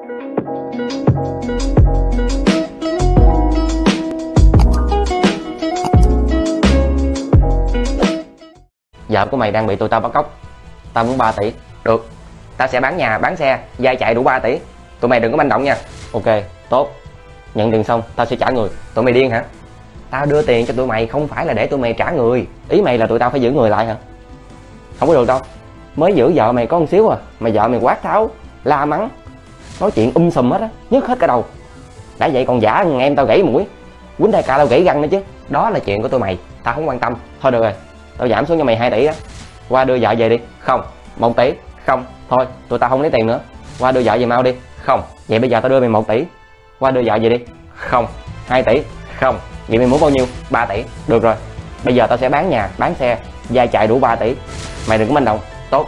Vợ của mày đang bị tụi tao bắt cóc. Tao muốn 3 tỷ. Được. Tao sẽ bán nhà, bán xe, dai chạy đủ 3 tỷ. Tụi mày đừng có manh động nha. Ok, tốt. Nhận tiền xong, tao sẽ trả người. Tụi mày điên hả? Tao đưa tiền cho tụi mày không phải là để tụi mày trả người. Ý mày là tụi tao phải giữ người lại hả? Không có được đâu. Mới giữ vợ mày có một xíu à. Mà vợ mày quát tháo, la mắng. Nói chuyện um sùm hết á, nhức hết cả đầu. Đã vậy còn giả em tao gãy mũi. Quýnh đại ca tao gãy răng nữa chứ. Đó là chuyện của tụi mày, tao không quan tâm. Thôi được rồi, tao giảm xuống cho mày 2 tỷ đó. Qua đưa vợ về đi. Không, một tỷ. Không, thôi tụi tao không lấy tiền nữa. Qua đưa vợ về mau đi. Không, vậy bây giờ tao đưa mày một tỷ. Qua đưa vợ về đi. Không, 2 tỷ. Không, vậy mày muốn bao nhiêu? 3 tỷ. Được rồi Bây giờ tao sẽ bán nhà, bán xe Gia chạy đủ 3 tỷ. Mày đừng có manh động. Tốt.